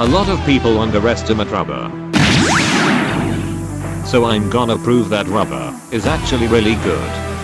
A lot of people underestimate rubber. So I'm gonna prove that rubber is actually really good.